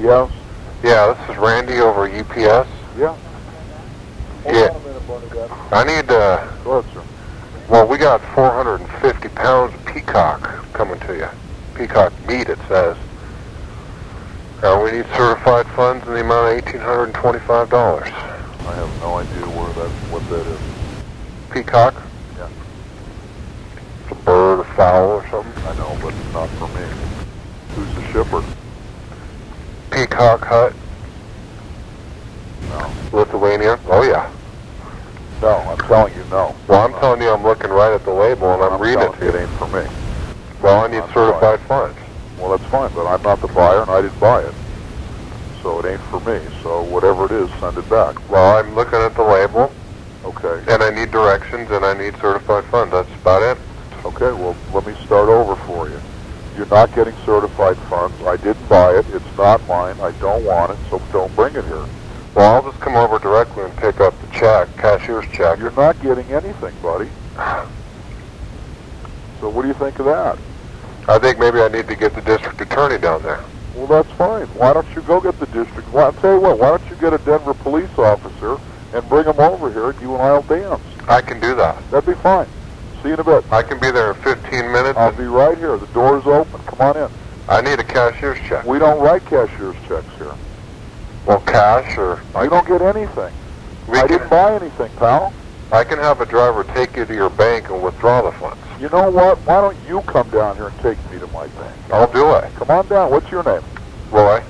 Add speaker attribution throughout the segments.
Speaker 1: Yes.
Speaker 2: Yeah, this is Randy over UPS.
Speaker 1: Yeah. Hold
Speaker 2: Yeah.
Speaker 1: minute.
Speaker 2: I need, uh,
Speaker 1: Go ahead, sir.
Speaker 2: well, we got 450 pounds of peacock coming to you. Peacock meat, it says. Uh, we need certified funds in the amount of $1,825.
Speaker 1: I have no idea where that what that is.
Speaker 2: Peacock?
Speaker 1: Yeah.
Speaker 2: It's a bird, a fowl, or something.
Speaker 1: I know, but it's not for me.
Speaker 2: Peacock Hut,
Speaker 1: No.
Speaker 2: Lithuania. Oh, yeah.
Speaker 1: No, I'm telling you no.
Speaker 2: Well, I'm telling you, I'm looking right at the label and I'm, reading it to
Speaker 1: you. It ain't for me.
Speaker 2: Well, I need
Speaker 1: I'm
Speaker 2: certified funds.
Speaker 1: Well, that's fine, but I'm not the buyer and I didn't buy it. So it ain't for me. So whatever it is, send it back.
Speaker 2: Well, I'm looking at the label
Speaker 1: Okay.
Speaker 2: and I need directions and I need certified funds. That's about it.
Speaker 1: Okay, well, let me start over for you. You're not getting certified funds. I didn't buy it. It's not mine. I don't want it, so don't bring it here.
Speaker 2: Well, I'll just come over directly and pick up the check, cashier's check.
Speaker 1: You're not getting anything, buddy. So what do you think of that?
Speaker 2: I think maybe I need to get the district attorney down there.
Speaker 1: Well, that's fine. Why don't you go get the district? Well, I'll tell you what. Why don't you get a Denver police officer and bring him over here, and you and I'll dance.
Speaker 2: I can do that.
Speaker 1: That'd be fine. See you in a bit.
Speaker 2: I can be there in 15 minutes.
Speaker 1: I'll be right here. The door's open. Come on in.
Speaker 2: I need a cashier's check.
Speaker 1: We don't write cashier's checks here.
Speaker 2: Well, cash or I
Speaker 1: You don't get anything.
Speaker 2: we
Speaker 1: I
Speaker 2: can,
Speaker 1: didn't buy anything, pal.
Speaker 2: I can have a driver take you to your bank and withdraw the funds.
Speaker 1: You know what? Why don't you come down here and take me to my bank?
Speaker 2: I'll do it.
Speaker 1: Come on down. What's your name?
Speaker 2: Roy,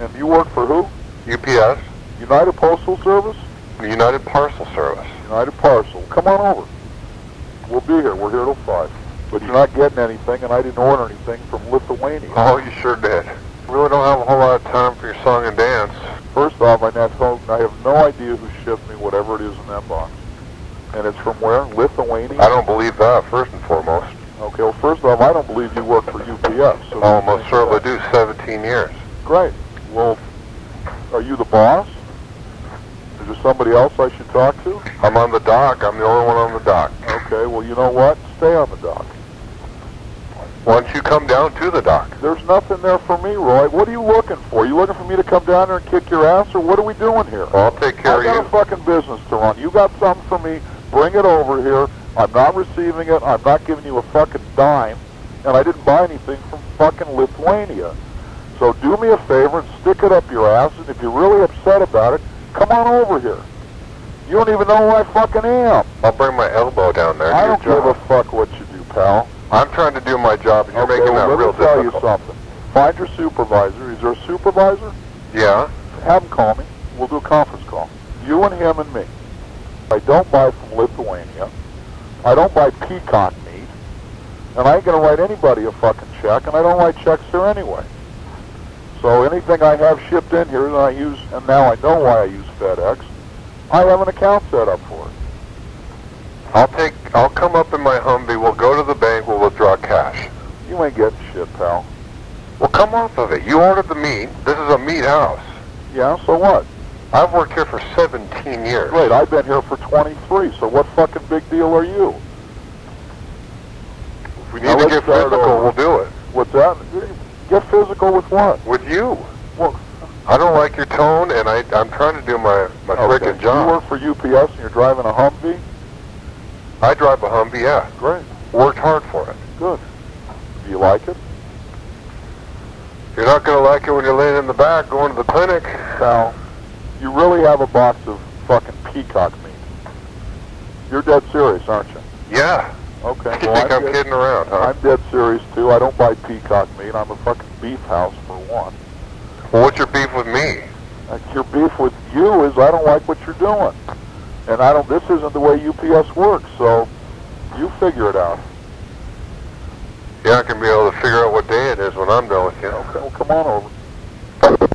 Speaker 1: And you work for who?
Speaker 2: UPS,
Speaker 1: United Postal Service?
Speaker 2: United Parcel Service.
Speaker 1: United Parcel. Come on over. We'll be here. We're here till 5. But you're not getting anything, and I didn't order anything from Lithuania.
Speaker 2: Oh, you sure did. Really don't have a whole lot of time for your song and dance.
Speaker 1: First off, I have, no, I have no idea who shipped me whatever it is in that box. And it's from where? Lithuania?
Speaker 2: I don't believe that, first and foremost.
Speaker 1: Okay, well, first off, I don't believe you work for UPS. So
Speaker 2: Oh, most certainly do. 17 years.
Speaker 1: Great. Well, are you the boss? Is there somebody else I should talk to?
Speaker 2: I'm on the dock. I'm the only one on the dock.
Speaker 1: Okay, well, you know what? Stay on the dock.
Speaker 2: Why don't you come down to the dock?
Speaker 1: There's nothing there for me, Roy. What are you looking for? You looking for me to come down there and kick your ass, or what are we doing here?
Speaker 2: I'll take care
Speaker 1: I got
Speaker 2: of
Speaker 1: a fucking business to run. You got something for me? Bring it over here. I'm not receiving it. I'm not giving you a fucking dime, and I didn't buy anything from fucking Lithuania. So do me a favor and stick it up your ass. And if you're really upset about it, come on over here. You don't even know who I fucking am.
Speaker 2: I'll bring my elbow down there.
Speaker 1: I don't give a fuck what you do, pal.
Speaker 2: I'm trying to do my job, and you're
Speaker 1: okay,
Speaker 2: making
Speaker 1: well,
Speaker 2: that
Speaker 1: let
Speaker 2: real
Speaker 1: me tell
Speaker 2: difficult.
Speaker 1: you something. Find your supervisor. Is there a supervisor?
Speaker 2: Yeah?
Speaker 1: Have him call me. We'll do a conference call. You and him and me. I don't buy from Lithuania. I don't buy peacock meat. And I ain't going to write anybody a fucking check, and I don't write checks here anyway. So anything I have shipped in here that I use, and now I know why I use FedEx, I have an account set up for it.
Speaker 2: I'll take. I'll come up in my Humvee. We'll go to the bank. We'll withdraw cash.
Speaker 1: You ain't getting shit, pal.
Speaker 2: Well, come off of it. You ordered the meat. This is a meat house.
Speaker 1: Yeah, so what?
Speaker 2: I've worked here for 17 years.
Speaker 1: Great, I've been here for 23, so what fucking big deal are you?
Speaker 2: If we
Speaker 1: Now
Speaker 2: need to get physical,
Speaker 1: over.
Speaker 2: we'll do it.
Speaker 1: What's that? Get physical with what?
Speaker 2: With you.
Speaker 1: Well,
Speaker 2: I don't like your tone, and I, I'm trying to do my, my
Speaker 1: okay.
Speaker 2: frickin'
Speaker 1: You work for UPS and you're driving a Humvee?
Speaker 2: I drive a Humvee, yeah.
Speaker 1: Great,
Speaker 2: Worked hard for it.
Speaker 1: good. Do you like it?
Speaker 2: You're not going to like it when you're laying in the back going to the clinic.
Speaker 1: Pal, you really have a box of fucking peacock meat. You're dead serious, aren't you?
Speaker 2: Yeah.
Speaker 1: Okay,
Speaker 2: You
Speaker 1: well,
Speaker 2: think I'm
Speaker 1: dead,
Speaker 2: kidding around, huh?
Speaker 1: I'm dead serious too. I don't buy peacock meat. I'm a fucking beef house for one.
Speaker 2: Well, what's your beef with me?
Speaker 1: Uh, your beef with you is I don't like what you're doing. And I don't, this isn't the way UPS works, so you figure it out.
Speaker 2: You're can be able to figure out what day it is when I'm done with you.
Speaker 1: Okay, well, come on over.